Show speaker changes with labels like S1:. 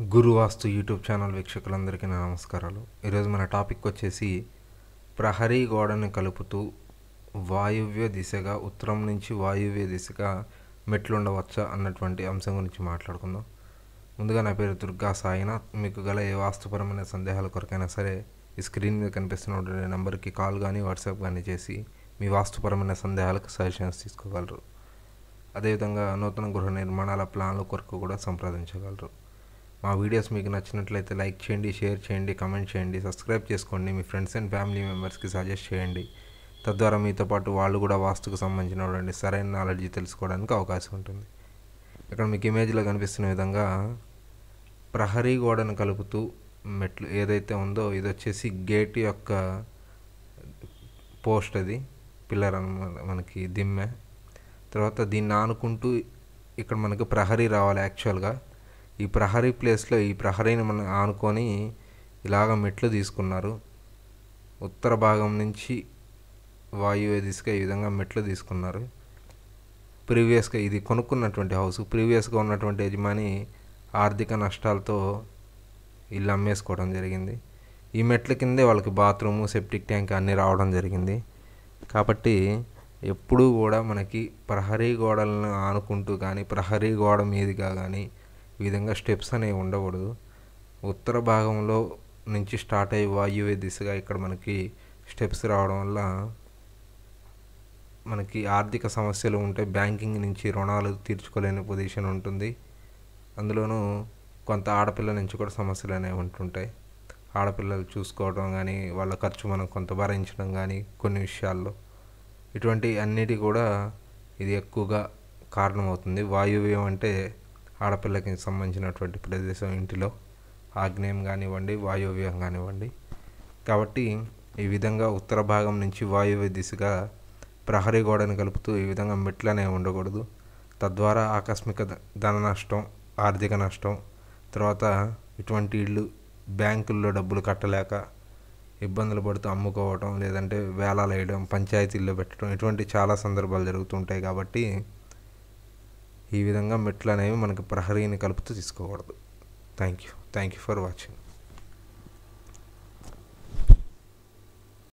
S1: గురువాస్తు YouTube channel వీక్షకులందరికీ నా నమస్కారాలు. ఈరోజు మన టాపిక్ వచ్చేసి ప్రహరీ గోడని కలుపుతూ వాయువ్య దిశగా ఉత్తరం నుంచి వాయువ్య దిశగా మెట్లు ఉండవచ్చా అన్నటువంటి అంశం గురించి మాట్లాడుకుందాం. ముందుగా నా పేరు దుర్గా సాయినాథ్. మీకు గల ఏ వాస్తుపరమైన సందేహాల కొరకైనా సరే ఈ స్క్రీన్ మీద కనిపిస్తున్న నెంబర్కి కాల్ కానీ వాట్సాప్ కానీ చేసి మీ వాస్తుపరమైన సందేహాలకు సజెషన్స్ తీసుకోగలరు. అదేవిధంగా నూతన గృహ నిర్మాణాల ప్లాన్ల కొరకు కూడా సంప్రదించగలరు. మా వీడియోస్ మీకు నచ్చినట్లయితే లైక్ చేయండి షేర్ చేయండి కమెంట్ చేయండి సబ్స్క్రైబ్ చేసుకోండి. మీ ఫ్రెండ్స్ అండ్ ఫ్యామిలీ మెంబర్స్కి సజెస్ట్ చేయండి. తద్వారా మీతో పాటు వాళ్ళు కూడా వాస్తుకు సంబంధించిన వాళ్ళండి సరైన నాలెడ్జ్ తెలుసుకోవడానికి అవకాశం ఉంటుంది. ఇక్కడ మీకు ఇమేజ్లో కనిపిస్తున్న విధంగా ప్రహరీ గోడను కలుపుతూ మెట్లు ఏదైతే ఉందో ఇది వచ్చేసి గేట్ యొక్క పోస్ట్ అది పిల్లర్ అన్నమాట మనకి దిమ్మె. తర్వాత దీన్ని ఆనుకుంటూ ఇక్కడ మనకు ప్రహరీ రావాలి యాక్చువల్గా. ఈ ప్రహరీ ప్లేస్లో ఈ ప్రహరీని మనం ఆనుకొని ఇలాగ మెట్లు తీసుకున్నారు. ఉత్తర భాగం నుంచి వాయువ్య దిశగా ఈ విధంగా మెట్లు తీసుకున్నారు. ప్రీవియస్గా ఇది కొనుక్కున్నటువంటి హౌస్ ప్రీవియస్గా ఉన్నటువంటి యజమాని ఆర్థిక నష్టాలతో ఇల్లు అమ్మేసుకోవడం జరిగింది. ఈ మెట్ల కిందే వాళ్ళకి బాత్రూము సెప్టిక్ ట్యాంక్ అన్నీ రావడం జరిగింది. కాబట్టి ఎప్పుడూ కూడా మనకి ప్రహరీ గోడలను ఆనుకుంటూ కానీ ప్రహరీ గోడ మీదుగా కానీ విధంగా స్టెప్స్ అనేవి ఉండకూడదు. ఉత్తర భాగంలో నుంచి స్టార్ట్ అయ్యి వాయువ్య దిశగా ఇక్కడ మనకి స్టెప్స్ రావడం వల్ల మనకి ఆర్థిక సమస్యలు ఉంటే బ్యాంకింగ్ నుంచి రుణాలు తీర్చుకోలేని పొజిషన్ ఉంటుంది. అందులోనూ కొంత ఆడపిల్ల నుంచి కూడా సమస్యలు అనేవి ఉంటుంటాయి. ఆడపిల్లలు చూసుకోవడం కానీ వాళ్ళ ఖర్చు మనం కొంత భరించడం కానీ కొన్ని విషయాల్లో. ఇటువంటి అన్నిటి కూడా ఇది ఎక్కువగా కారణమవుతుంది. వాయువ్యం అంటే ఆడపిల్లకి సంబంధించినటువంటి ప్రదేశం ఇంటిలో ఆగ్నేయం కానివ్వండి వాయువ్యం కానివ్వండి. కాబట్టి ఈ విధంగా ఉత్తర భాగం నుంచి వాయువ్య దిశగా ప్రహరీ గోడను కలుపుతూ ఈ విధంగా మెట్లనే ఉండకూడదు. తద్వారా ఆకస్మిక ధన నష్టం ఆర్థిక నష్టం తర్వాత ఇటువంటి ఇళ్ళు బ్యాంకుల్లో డబ్బులు కట్టలేక ఇబ్బందులు పడుతూ అమ్ముకోవటం లేదంటే వేలాలు వేయడం పంచాయతీల్లో పెట్టడం ఇటువంటి చాలా సందర్భాలు జరుగుతుంటాయి కాబట్టి ఈ విధంగా మెట్లు అనేవి మనకి ప్రహరీని కలుపుతూ తీసుకోకూడదు. Thank you thank you for watching